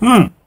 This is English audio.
Hmm.